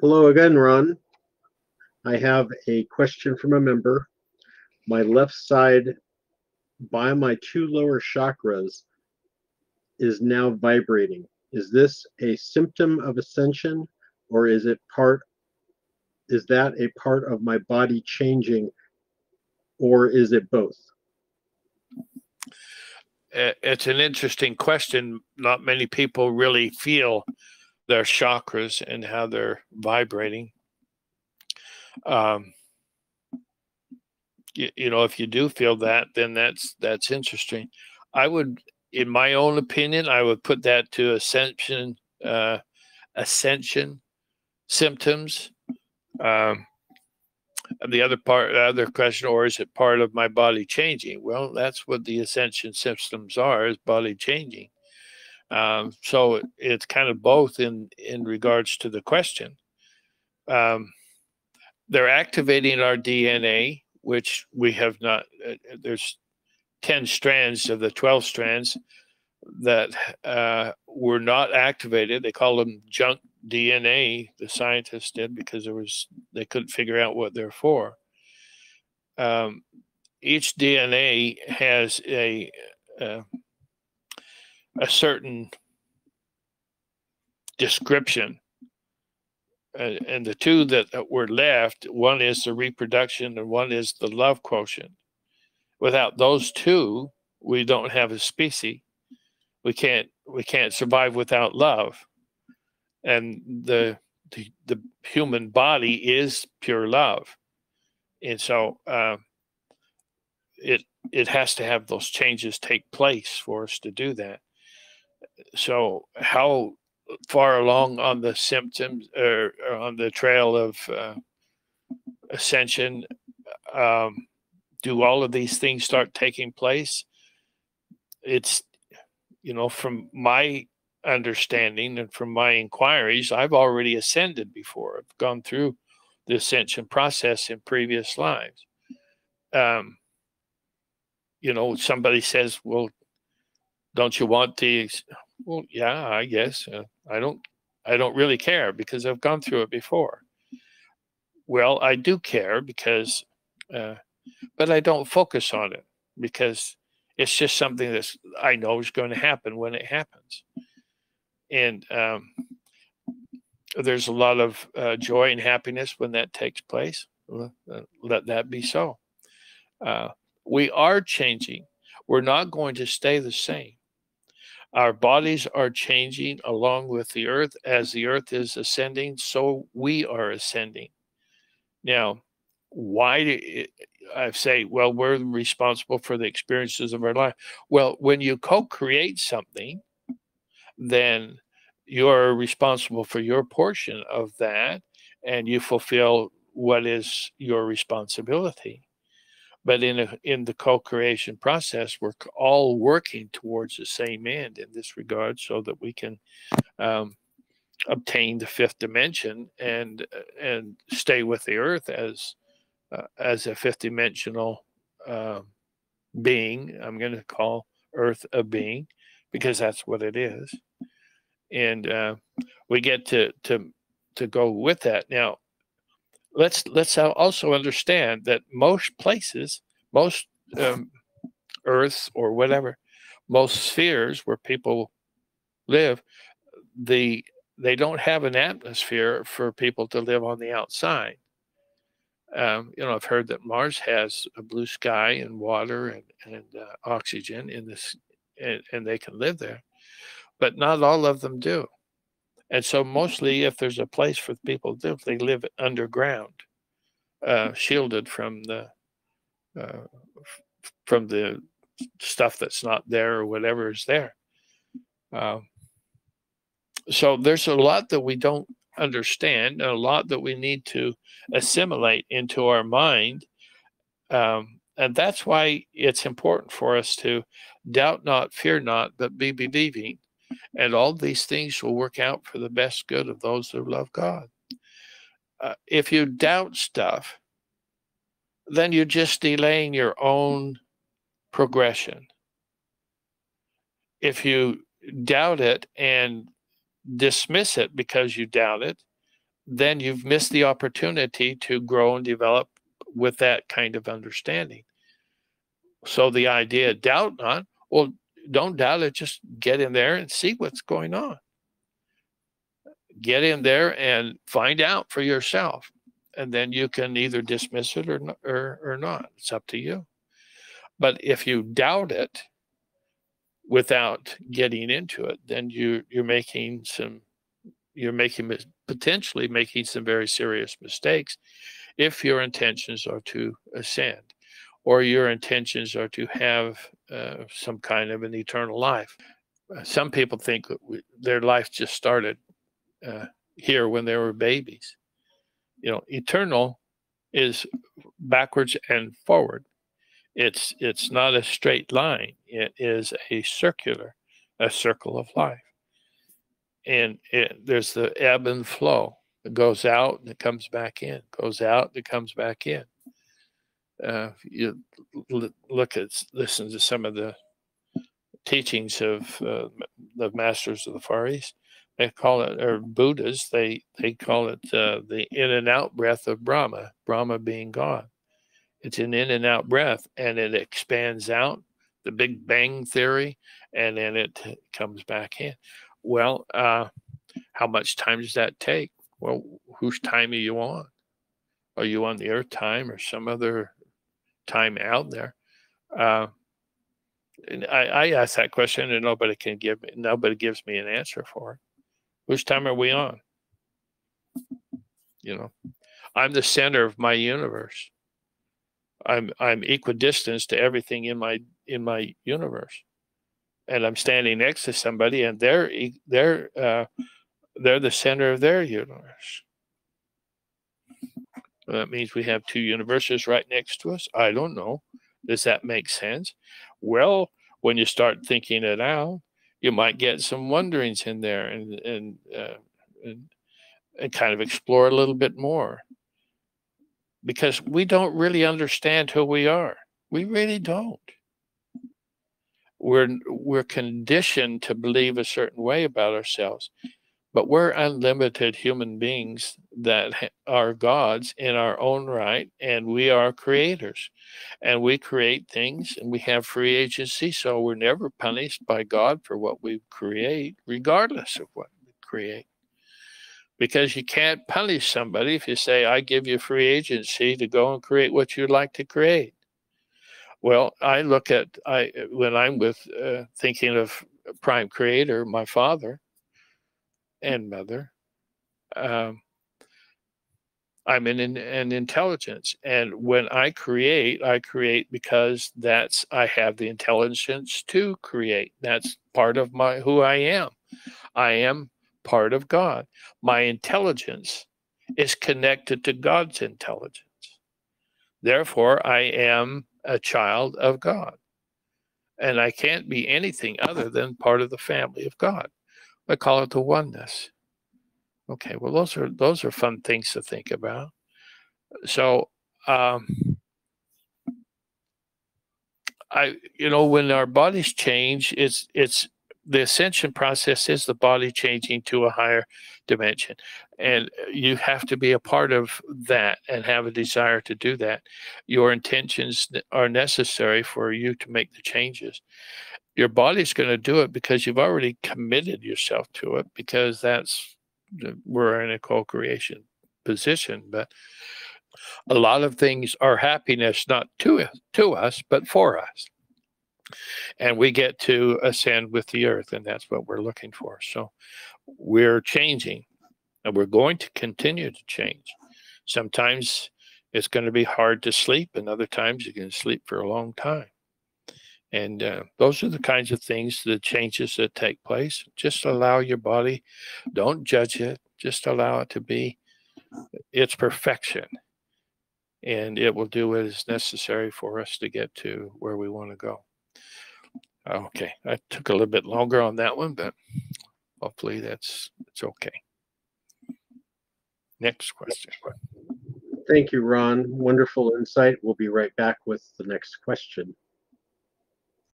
Hello again, Ron. I have a question from a member. My left side by my two lower chakras is now vibrating. Is this a symptom of ascension or is it part is that a part of my body changing or is it both? Uh, it's an interesting question. Not many people really feel their chakras and how they're vibrating. Um, you, you know, if you do feel that, then that's that's interesting. I would, in my own opinion, I would put that to ascension, uh, ascension symptoms. Um, the other part, the other question, or is it part of my body changing? Well, that's what the ascension systems are: is body changing. Um, so it's kind of both in in regards to the question. Um, they're activating our DNA, which we have not. Uh, there's ten strands of the twelve strands that uh, were not activated. They call them junk DNA. The scientists did because there was they couldn't figure out what they're for. Um, each DNA has a, a a certain description. Uh, and the two that were left, one is the reproduction and one is the love quotient. Without those two, we don't have a species. We can't we can't survive without love. And the the, the human body is pure love. And so uh, it it has to have those changes take place for us to do that so how far along on the symptoms or, or on the trail of uh, ascension um, do all of these things start taking place? It's you know from my understanding and from my inquiries i've already ascended before. I've gone through the ascension process in previous lives. Um, you know somebody says well don't you want the well yeah i guess uh, i don't i don't really care because i've gone through it before. Well i do care because uh, but i don't focus on it because it's just something that i know is going to happen when it happens. And um, there's a lot of uh, joy and happiness when that takes place uh, let that be so. Uh, we are changing. We're not going to stay the same our bodies are changing along with the earth. As the earth is ascending, so we are ascending. Now, why do I say, well, we're responsible for the experiences of our life? Well, when you co create something, then you're responsible for your portion of that and you fulfill what is your responsibility but in a, in the co-creation process we're all working towards the same end in this regard so that we can um, obtain the fifth dimension and and stay with the earth as uh, as a fifth dimensional uh, being i'm going to call earth a being because that's what it is. And uh, we get to to to go with that. Now let's let's also understand that most places, most um, Earths or whatever, most spheres where people live, the they don't have an atmosphere for people to live on the outside. Um, you know, I've heard that Mars has a blue sky and water and, and uh, oxygen in this, and, and they can live there, but not all of them do. And so, mostly, if there's a place for people to live, they live underground, uh, shielded from the uh, from the stuff that's not there or whatever is there. Uh, so there's a lot that we don't understand, and a lot that we need to assimilate into our mind. Um, and that's why it's important for us to doubt not, fear not, but be believing and all these things will work out for the best good of those who love God. Uh, if you doubt stuff, then you're just delaying your own progression. If you doubt it and dismiss it because you doubt it, then you've missed the opportunity to grow and develop with that kind of understanding. So the idea, doubt not, well, don't doubt it, just get in there and see what's going on. Get in there and find out for yourself. And then you can either dismiss it or, or, or not. It's up to you. But if you doubt it without getting into it, then you, you're making some, you're making potentially making some very serious mistakes if your intentions are to ascend or your intentions are to have uh, some kind of an eternal life. Uh, some people think we, their life just started uh, here when they were babies. You know, eternal is backwards and forward. It's it's not a straight line. It is a circular, a circle of life. And it, there's the ebb and flow. It goes out and it comes back in. Goes out and it comes back in. Uh, you look at listen to some of the teachings of uh, the masters of the Far East. They call it, or Buddhas, they they call it uh, the in and out breath of Brahma. Brahma being God. It's an in and out breath, and it expands out. The Big Bang theory, and then it comes back in. Well, uh, how much time does that take? Well, whose time are you on? Are you on the Earth time or some other time out there? Uh, I, I ask that question and nobody can give me nobody gives me an answer for it. Which time are we on? You know, I'm the center of my universe. I'm I'm equidistant to everything in my in my universe, and I'm standing next to somebody, and they're they're uh, they're the center of their universe. That means we have two universes right next to us. I don't know. Does that make sense? Well, when you start thinking it out, you might get some wonderings in there and and, uh, and and kind of explore a little bit more because we don't really understand who we are. We really don't. We're we're conditioned to believe a certain way about ourselves but we're unlimited human beings that are gods in our own right and we are creators. And we create things and we have free agency so we're never punished by god for what we create regardless of what we create. Because you can't punish somebody if you say i give you free agency to go and create what you'd like to create. Well i look at i when i'm with uh, thinking of prime creator my father and mother. Um, I'm in an, an intelligence, and when I create, I create because that's I have the intelligence to create. That's part of my who I am. I am part of God. My intelligence is connected to God's intelligence. Therefore, I am a child of God. And I can't be anything other than part of the family of God. I call it the oneness. Okay, well those are those are fun things to think about. So um, I you know when our bodies change, it's it's the ascension process is the body changing to a higher dimension and you have to be a part of that and have a desire to do that your intentions are necessary for you to make the changes your body's going to do it because you've already committed yourself to it because that's we're in a co-creation position but a lot of things are happiness not to to us but for us. And we get to ascend with the earth and that's what we're looking for. So we're changing and we're going to continue to change. Sometimes it's going to be hard to sleep and other times you can sleep for a long time and uh, those are the kinds of things, the changes that take place. Just allow your body, don't judge it, just allow it to be its perfection. And it will do what is necessary for us to get to where we want to go. Okay, I took a little bit longer on that one, but hopefully that's it's okay. Next question. Thank you, Ron. Wonderful insight. We'll be right back with the next question.